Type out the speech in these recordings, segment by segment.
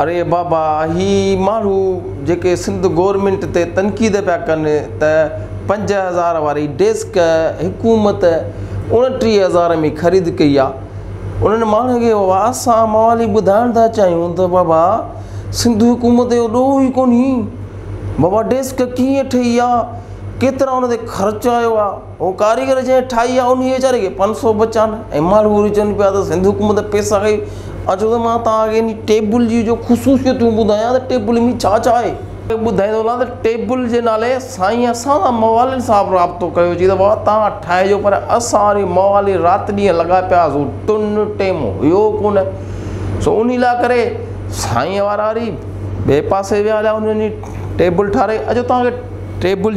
अरे बाबा ही माण्हू जेके सिंध गवर्नमेंट ते तनक़ीद पिया कनि त पंज हज़ार वारी डेस्क हुकूमत उणटीह हज़ार में ख़रीद कई आहे उन्हनि माण्हुनि खे असां मवाली ॿुधाइण था चाहियूं त बाबा सिंधु हुकूमत जो ॾोहु ई कोन बाबा डेस्क कीअं ठही आहे केतिरा हुन ते ख़र्चु आयो आहे उहो कारीगर जंहिं ठाही आहे उन वीचारे खे पंज सौ बचा आहिनि ऐं माण्हू रिजनि पिया त सिंधु हुकूमत पैसा कई अचो त मां तव्हांखे मवाली साहिबु राबतो कयो तव्हां ठाहिजो पर असां वरी मवाली राति ॾींहुं लॻा पिया वारा ॿिए पासे विया हलिया ठाराई टेबिल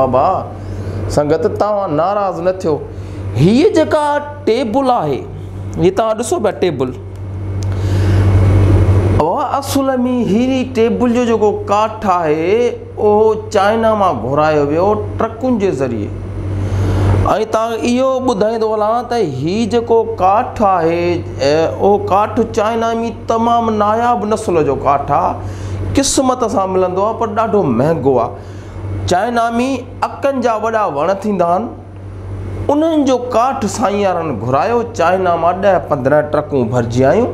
बाबा संगत तव्हां नाराज़ न थियो हीअ जेका टेबल आहे हीअ तव्हां ॾिसो पिया टेबल जो जेको काठ आहे उहो चाइना मां घुरायो वियो तव्हां इहो ॿुधाईंदो हलां त ही जेको काठ आहे काठ चाइना में तमामु नायाबु नसुल जो काठ आहे क़िस्मत सां मिलंदो आहे पर ॾाढो महांगो आहे चाइना में अकनि जा वॾा वण थींदा आहिनि उन्हनि जो काठ साईं वारनि घुरायो चाइना मां ॾह पंद्रहं ट्रकूं भरिजी वयूं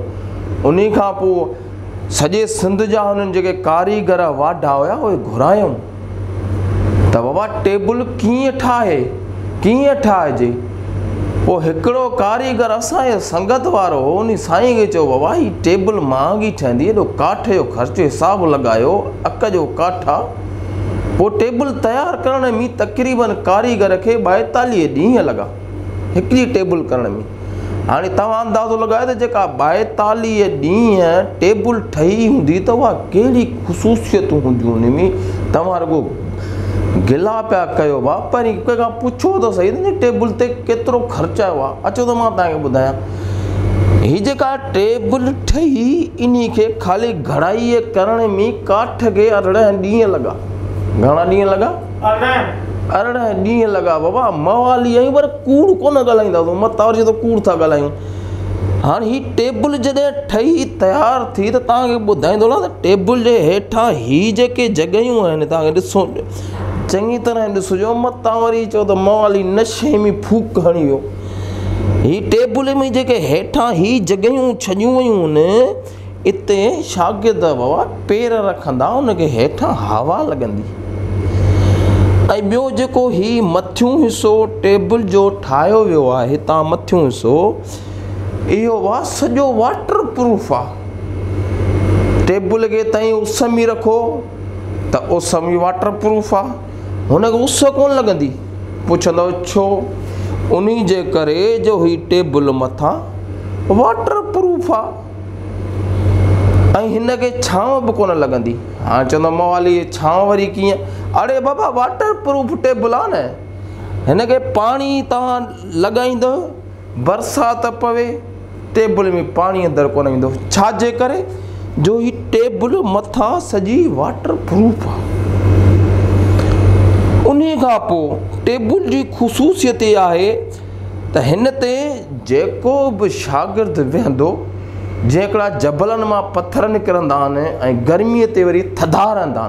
उन खां पोइ सॼे सिंध जा हुननि जेके कारीगर वाढा हुया उहे घुरायूं त बाबा टेबल कीअं ठाहे कीअं ठाहिजे पोइ हिकिड़ो कारीगर असांजे संगत वारो हो उन साईं खे चयो बाबा हीअ टेबल महांगी ठहंदी एॾो काठ जो ख़र्च हिसाबु लॻायो अक जो काठ आहे पोइ टेबल तयारु करण में तकरीबनि कारीगर खे ॾींहं लॻा हिकिड़ी टेबल करण में हाणे तव्हां अंदाज़ो लॻायो त जेका कहिड़ी ख़ुशूसियत हूंदी तव्हां रुॻो गिला पिया कयो वापरी खां पुछो त सही ख़र्चायो आहे अचो त मां तव्हांखे ॿुधायां ही जेका टेबल खे करण में अरिड़हं ॾींहं लॻा घणा ॾींहं लॻा अरिड़हं ॾींहं लॻा बाबा मवाली आहियूं पर कूड़ कोन ॻाल्हाईंदा मता ॻाल्हाईंदासीं कूड़ था ॻाल्हायूं हाणे हीअ टेबल जॾहिं ठही तयारु थी त तव्हांखे ॿुधाईंदो न टेबल जे हेठां हीअ जेके जॻहियूं आहिनि तव्हांखे ॾिसो चङी तरह ॾिसजो मता वरी चओ त मवाली नशे में फूक हणी वियो हीअ टेबल में जेके हेठां हीअ जॻहियूं छॾियूं वयूं आहिनि इते शागिर्द बाबा पेर रखंदा उनखे हेठां हवा लॻंदी ॿियो जेको हीउ मथियूं हिसो टेबल जो ठाहियो वियो आहे हितां मथियूं हिसो इहो आहे सॼो वाटरप्रूफ आहे टेबल खे तव्हां उस में रखो त उस में वाटरप्रूफ आहे हुनखे उस कोन लॻंदी पुछंदो छो उन जे करे जो हीअ टेबल मथां वाटरप्रूफ आहे ऐं हिन खे छांव बि कोन लॻंदी हाणे चवंदोमांव छांव वरी कीअं अड़े बाबा प्रूफ टेबल आहे न ہے खे पाणी तव्हां تا बरसाति पवे टेबल में पाणीअ अंदरु कोन ईंदो छाजे करे जो ही टेबल मथां सॼी वाटरप्रूफ आहे उन खां पोइ टेबल जी ख़ुशूसियत इहा आहे त हिन ते जेको बि शागिर्दु विहंदो जेकॾहिं जबलनि मां पथर निकिरंदा आहिनि ऐं गर्मीअ ते वरी थधा रहंदा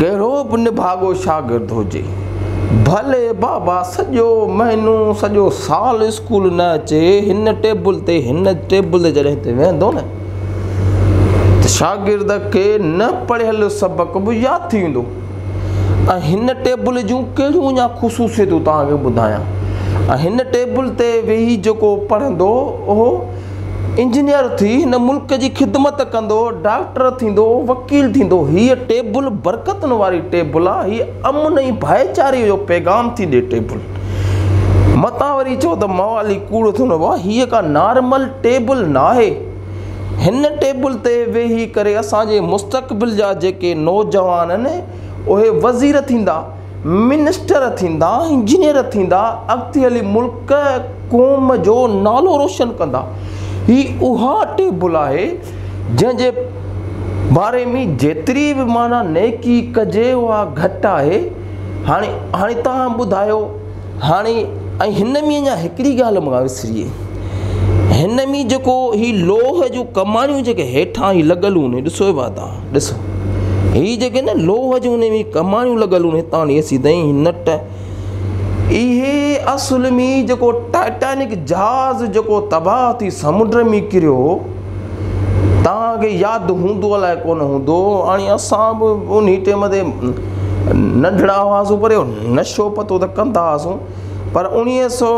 कहिड़ो बि निभाॻो शागिर्दु हुजे भले बाबा सॼो महीनो सॼो साल स्कूल न अचे हिन टेबल ते हिन टेबल ते जॾहिं हिते वेहंदो न त शागिर्द खे न पढ़ियल सबक बि यादि थी वेंदो ऐं हिन टेबल जूं कहिड़ियूं अञा ख़ुशूसियतूं तव्हांखे ॿुधायां ऐं हिन टेबल ते वेही जेको पढ़ंदो उहो इंजीनियर थी हिन मुल्क़ जी ख़िदमत कंदो डॉक्टर थींदो वकील थींदो हीअ टेबल बरकतुनि वारी टेबल आहे हीअ अमन जी भाईचारे जो पैगाम थी ॾिए टेबल मता वरी चओ त मवाली कूड़ थींदो आहे हीअ का नॉर्मल टेबल न आहे हिन टेबल ते वेही करे असांजे मुस्तक़बिल जा जेके नौजवान आहिनि उहे वज़ीर थींदा मिनिस्टर थींदा इंजीनियर थींदा अॻिते हली मुल्क क़ौम जो नालो रोशन कंदा ही उहा टेबल आहे जंहिंजे बारे में जेतिरी बि माना नेकी कजे उहा घटि आहे हाणे हाणे तव्हां ॿुधायो हाणे ऐं हिन में अञा हिकिड़ी ॻाल्हि मां विसरी हिन में जेको ही लोह जूं कमाणियूं जेके हेठां ई लॻल लॻियल ॾिसो भाउ तव्हां ॾिसो हीअ जेके न लोह जूं हुन में कमाणियूं लॻल लॻियल हितां नट इहे असुल में जेको टाइटेनिक जहाज़ जेको तबाह थी समुंड में किरियो तव्हांखे यादि हूंदो अलाए कोन हूंदो हाणे असां बि उन टेम ते नंढड़ा हुआसीं पर नशो पतो त कंदा हुआसूं पर उणिवीह सौ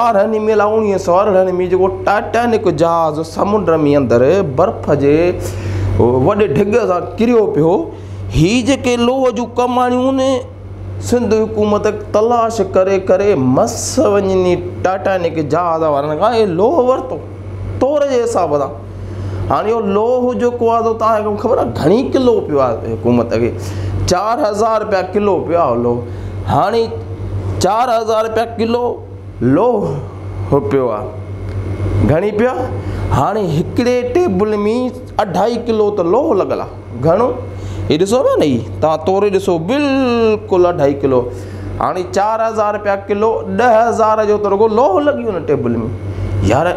ॿारहनि में अलाए उणिवीह सौ अरिड़हनि में जेको टाइटेनिक जहाज़ समुंड में अंदरि बर्फ़ जे वॾे ढिग सां किरियो पियो हीअ जेके लोह जूं कमाणियूं सिंध हुकूमत तलाश करे करे मस वञी टाटानि जहाज़ वारनि खां इहो लोहो वरितो तोर जे हिसाब सां हाणे इहो लोह जेको आहे तव्हांखे ख़बर आहे घणी किलो पियो आहे चारि हज़ार रुपया किलो पिया लोह हाणे चारि हज़ार रुपया किलो लोह पियो आहे घणी पिया हाणे हिकिड़े टेबल में अढाई किलो त लोह लॻल आहे घणो हीउ ॾिसो न ही तव्हां तोरे ॾिसो बिल्कुलु अढाई किलो हाणे चारि हज़ार रुपया किलो ॾह हज़ार जो त रुॻो लोह लॻी वियो टेबल में यार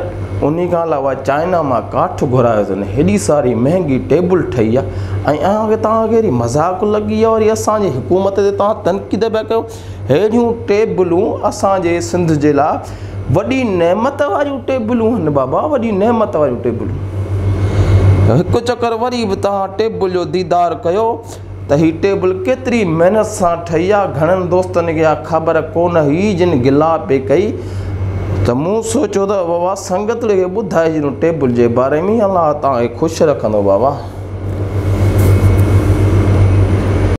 उन खां अलावा चाइना मां काठ घुरायोसि हेॾी सारी महांगी टेबल ठही आहे ऐं तव्हांखे अहिड़ी मज़ाक लॻी आहे वरी असांजे हुकूमत ते तव्हां तनक़ीद पिया कयो अहिड़ियूं टेबलूं असांजे सिंध जे लाइ वॾी नेमत वारियूं टेबलूं आहिनि बाबा वॾी नेमत वारियूं टेबलूं हिकु चकर वरी बि तव्हां टेबल जो दीदार कयो त हीअ टेबल केतिरी महिनत सां ठही आहे घणनि दोस्तनि खे इहा ख़बर कोन हुई जिन गिला पे कई त मूं सोचियो त बाबा संगत खे ॿुधाइजो टेबल जे बारे में अलाह तव्हांखे ख़ुशि रखंदो बाबा